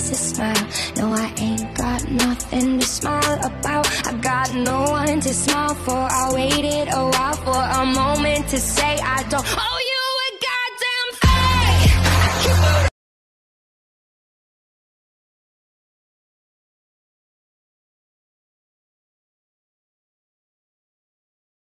smile. No, I ain't got nothing to smile about. I got no one to smile for. I waited a while for a moment to say I don't. Oh,